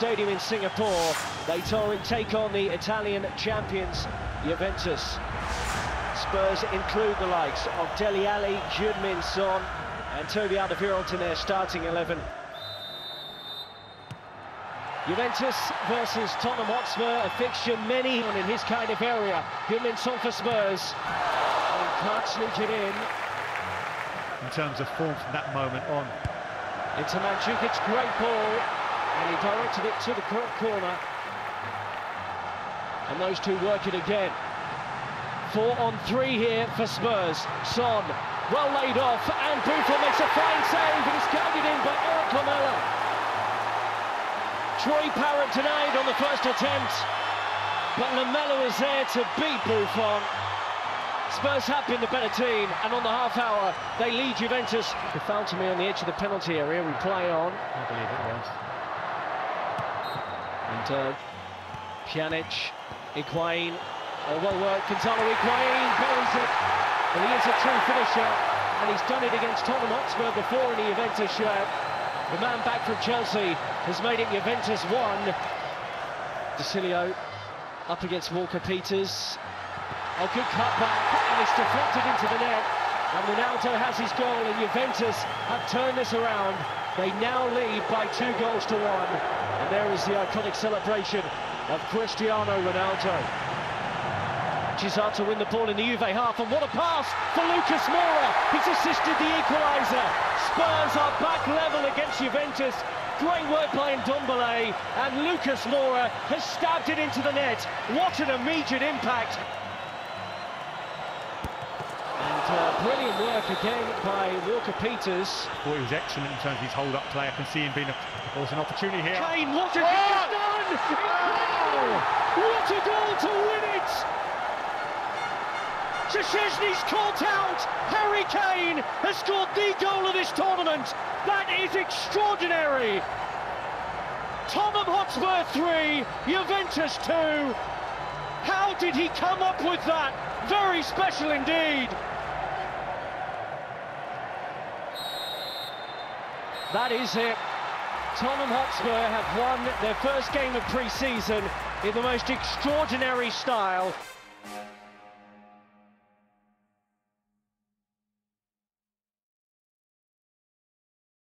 Stadium in Singapore. They take on the Italian champions, Juventus. Spurs include the likes of Dele Alli, Heung-min Son and Toby Alderweireld in their starting 11. Juventus versus Tottenham Hotspur, a fixture many on in his kind of area. Heung-min Son for Spurs. And can't sneak it in. In terms of form from that moment on. Into Mandzukic, great ball. And he directed it to the corner. And those two work it again. Four on three here for Spurs. Son, well laid off, and Buffon makes a fine save, and it's guided in by Erik Lamela. Troy Parrott denied on the first attempt, but Lamela was there to beat Buffon. Spurs have been the better team, and on the half hour, they lead Juventus. The foul to me on the edge of the penalty area. We play on. I believe it was. And uh, Pjanic, Higuain, oh, well worked. Gonzalo Higuain buries it. And he is a true finisher, and he's done it against Tottenham Hotspur before in the Juventus shirt. The man back from Chelsea has made it Juventus 1. De up against Walker Peters. A good cutback, and it's deflected into the net. And Ronaldo has his goal, and Juventus have turned this around. They now lead by two goals to one. And there is the iconic celebration of Cristiano Ronaldo. Gisard to win the ball in the Juve half, and what a pass for Lucas Moura. He's assisted the equaliser. Spurs are back level against Juventus. Great work by Ndombele, and Lucas Moura has stabbed it into the net. What an immediate impact. Brilliant work again by Walker Peters. Thought he was excellent in terms of his hold-up play. I can see him being a, was an opportunity here. Kane, what has oh! he done? Oh! What a goal to win it! Szczesny's caught out. Harry Kane has scored the goal of this tournament. That is extraordinary. Tottenham Hotspur 3, Juventus 2. How did he come up with that? Very special indeed. That is it. Tottenham Hotspur have won their first game of pre-season in the most extraordinary style.